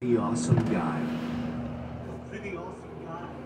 The awesome guy. Pretty awesome guy.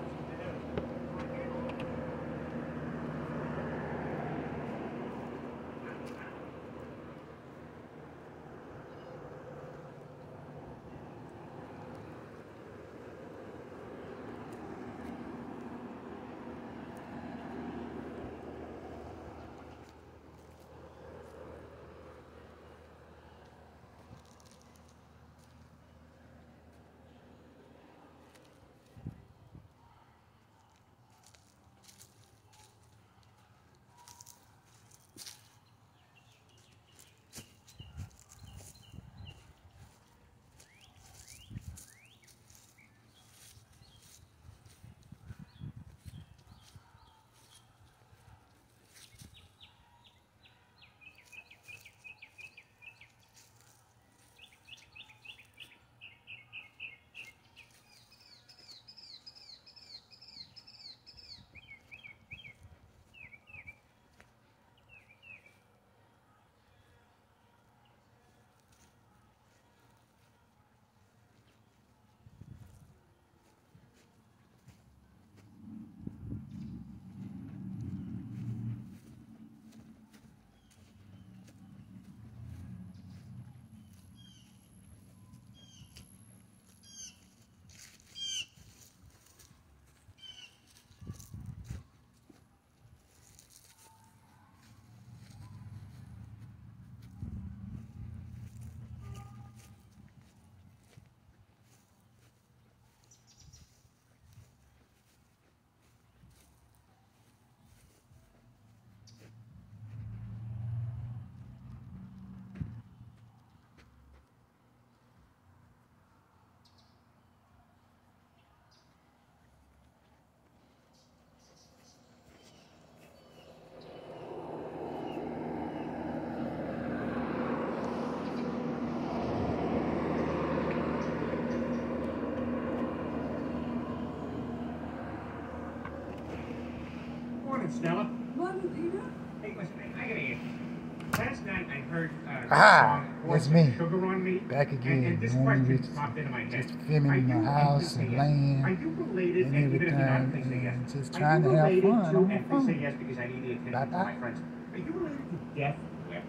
Morning, Stella. Morning, Peter. Hey, listen, I, I gotta ask you. Last night I heard uh, Ah, song it's me. Sugar on Me. Back again, and this man. question popped into my head. just filming Are in you, my house and land Are you related, and and even if you're not, everything, please say yes. just trying to have fun To, on the and please say phone. yes because I need the attention Bye-bye. of my friends. Are you related to Death Wicked?